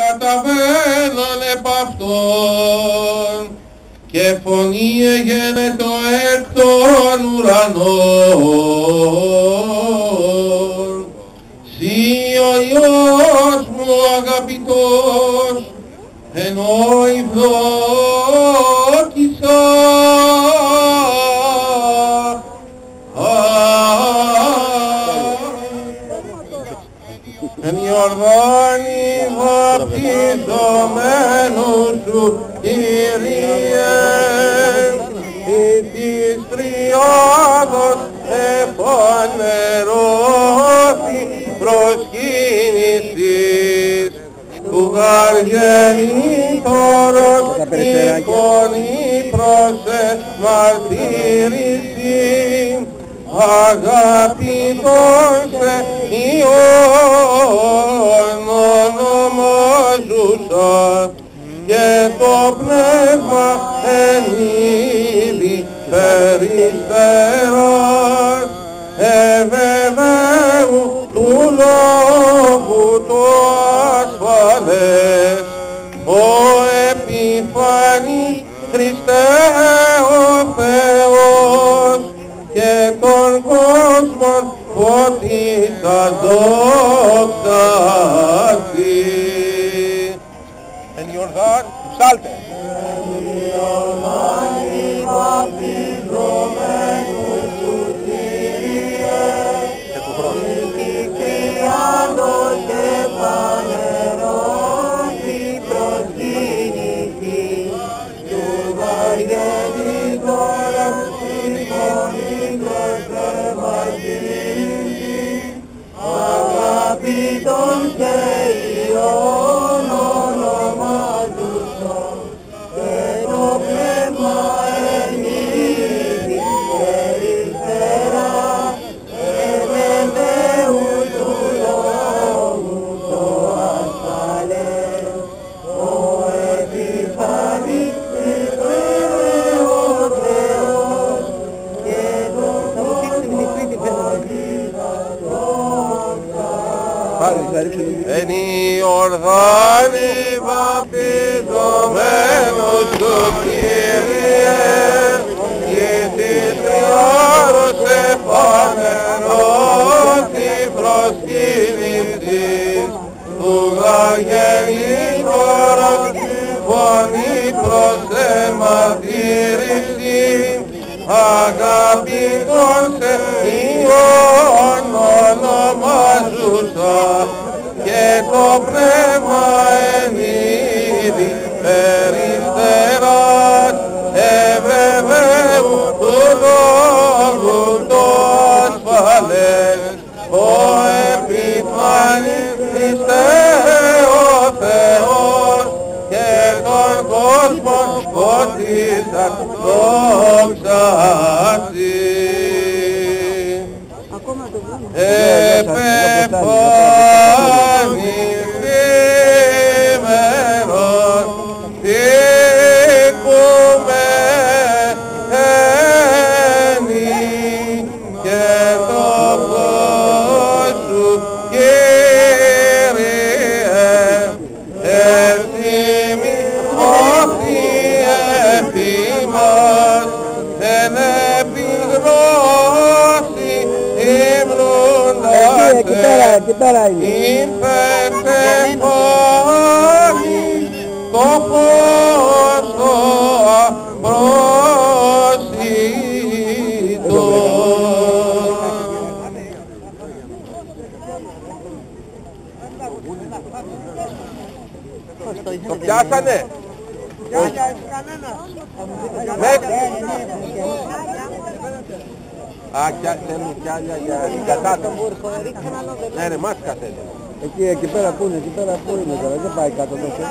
καταβαίναν επ' αυτόν και φωνή έγινε το εκ των ουρανών. Συ ο Υιός μου ο αγαπητός, ενώ ευδόκησα. Εν Ιορδάνη βαπτιζομένου σου, Κύριε, ή της τριάδος εφανερώθη προσκύνησης του γαργενήτωρος εικόνη προς μαρτύρηση αγαπητός Υιόν ονομάζουσα και το πνεύμα εν είδη περιστεράς. Ευεβαίου του λόγου το ασφαλές ο επιφανής Χριστέ ο Θεός κόσμο φωτίσας δόξασι. Εν Ιορδάν, ψάλτε. Και Εν Ιορδάνη βαπτιζομένος του Κύριε και της τριάρος εφανερώθη προσκύνησης του γαγενήτωρος φωνή προς εμαρτύρηση αγαπητός σε Υιόν είδη περιστεράς ευεβαίου του λόγου το ασφαλές ο επιφανής Χριστέ ο Θεός και τον κόσμος φωτίσας δόξασι. Ακόμα το βρούμε. Πέρα, εκεί πέρα είναι. Υπερτεφάνη το φως το απρόσιτο. Το πιάσανε. Μέχρι. Α, κι α- θέλουν κι άλλα για την κατάταση. Ναι, ρε, μάσκα θέλει. Εκεί, εκεί πέρα που είναι, εκεί πέρα που είναι τώρα, δεν πάει κάτω τόσο.